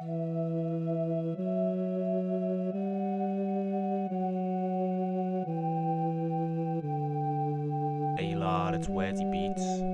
Hey lot it's Wedzy Beats.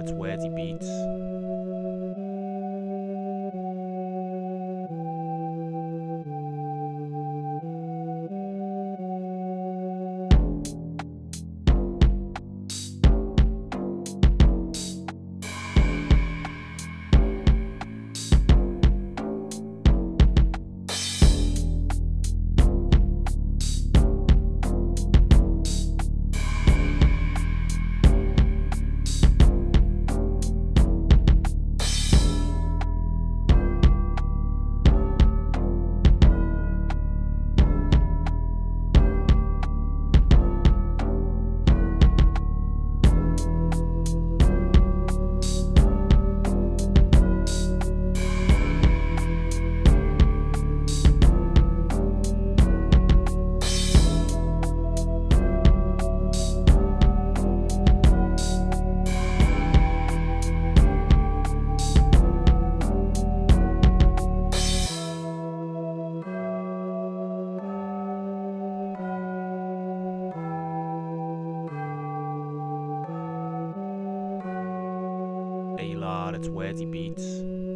It's Wedzy Beats. about its wordy beats.